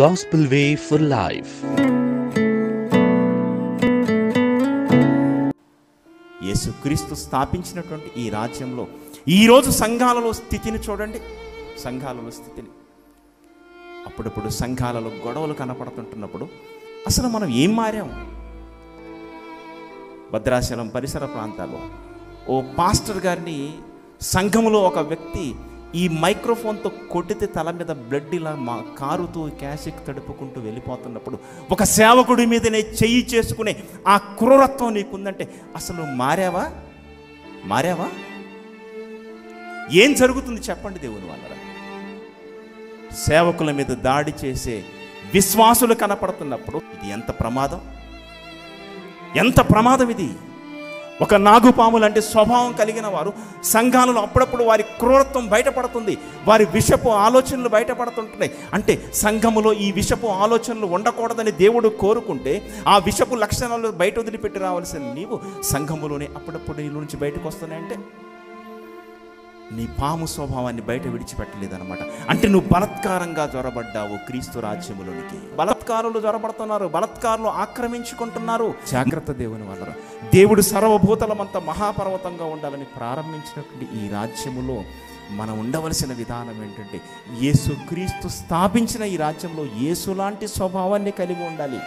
Gospel Way for Life. యేసుక్రీస్తు స్థాపించినటువంటి ఈ రాజ్యంలో ఈరోజు సంఘాలలో స్థితిని చూడండి. సంఘాలలో స్థితిని. అప్పుడప్పుడు సంఘాలలో గొడవలు కనపడుతుంటున్నప్పుడు అసలు మనం ఏం మారాం? భద్రాచలం పరిసర ప్రాంతాల్లో ఓ పాస్టర్ గారిని సంఘములో ఒక వ్యక్తి ఈ మైక్రోఫోన్తో కొట్టితే తల మీద బ్లడ్ ఇలా మా కారుతూ క్యాషిక్ తడుపుకుంటూ వెళ్ళిపోతున్నప్పుడు ఒక సేవకుడి మీదనే చెయ్యి చేసుకునే ఆ క్రూరత్వం నీకుందంటే అసలు మారావా? మారావా? ఏం జరుగుతుంది చెప్పండి దేవుని వాళ్ళరా సేవకుల మీద దాడి చేసే విశ్వాసులు కనపడుతున్నప్పుడు ఇది ఎంత ప్రమాదం? ఎంత ప్రమాదం ఇది? ఒక నాగుపాము లాంటి స్వభావం కలిగిన వారు సంఘాలలో అప్పుడప్పుడు వారి క్రూరత్వం బయటపడుతుంది. వారి విషపు ఆలోచనలు బయటపడుతుంటున్నాయి. అంటే సంఘములో ఈ విషపు ఆలోచనలు ఉండకూడదని దేవుడు కోరుకుంటే ఆ విషపు లక్షణాలు బయట వదిలిపెట్టి రావాల్సిన నీవు సంఘములోనే అప్పుడప్పుడు నీళ్ళ నుంచి బయటకు వస్తున్నాయంటే నీ పాము స్వభావాన్ని బయట విడిచిపెట్టలేదన్నమాట. అంటే నువ్వు బలత్కారంగా జ్వరబడ్డావు క్రీస్తు రాజ్యములోనికి. బలత్కారులు జ్వరబడుతున్నారు బలత్కారులు ఆక్రమించుకుంటున్నారు. జాగ్రత్త దేవుని వల్ల దేవుడు సర్వభూతలమంతా మహాపర్వతంగా ఉండాలని ప్రారంభించినటువంటి ఈ రాజ్యములో మనం ఉండవలసిన విధానం ఏంటంటే యేసు క్రీస్తు స్థాపించిన ఈ రాజ్యంలో యేసు లాంటి స్వభావాన్ని కలిగి ఉండాలి.